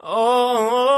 Oh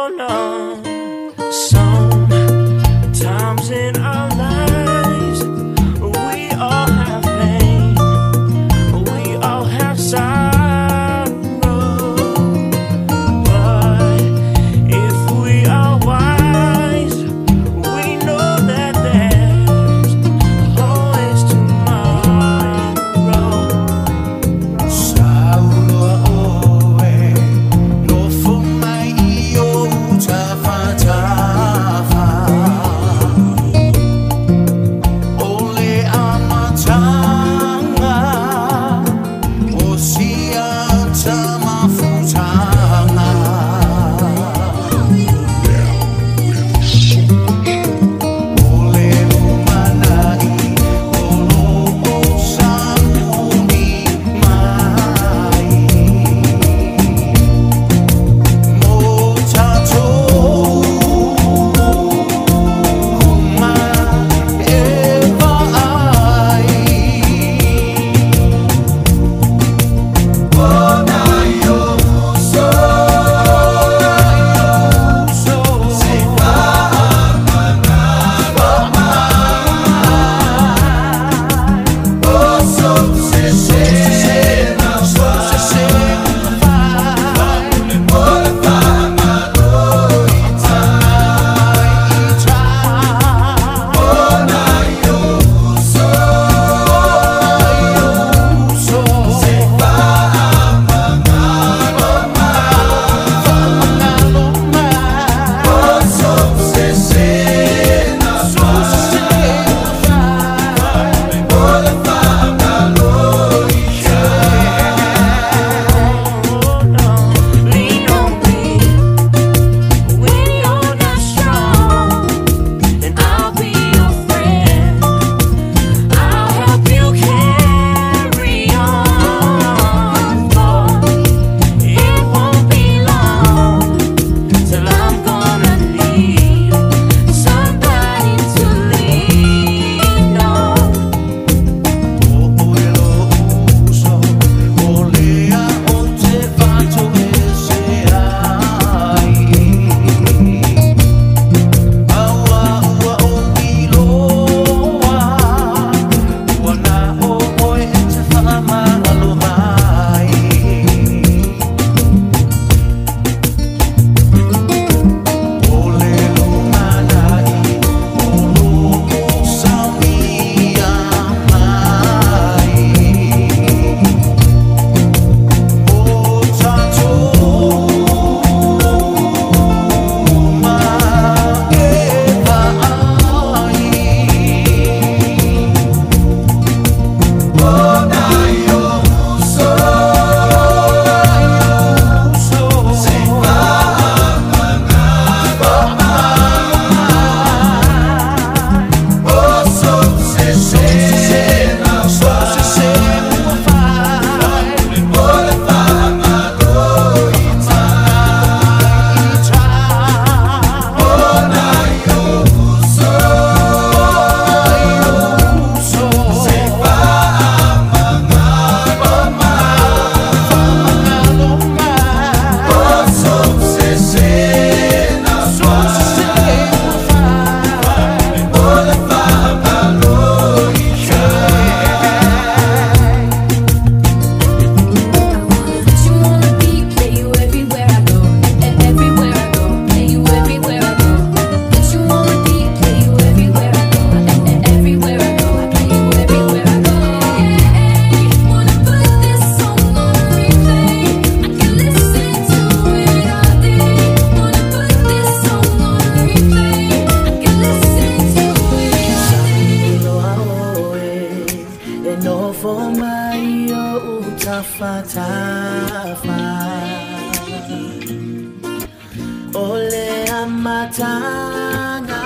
Ole amatanga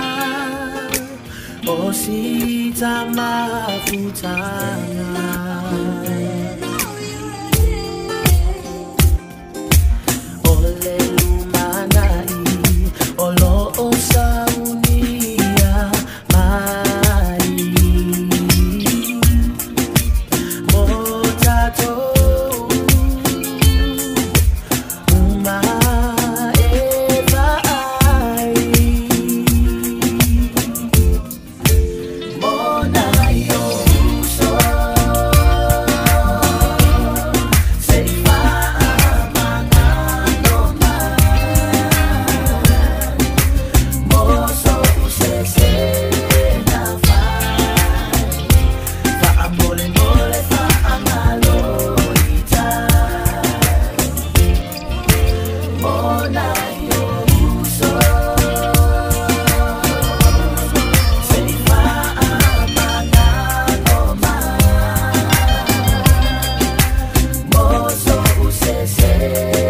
Osita mafutanga Yeah.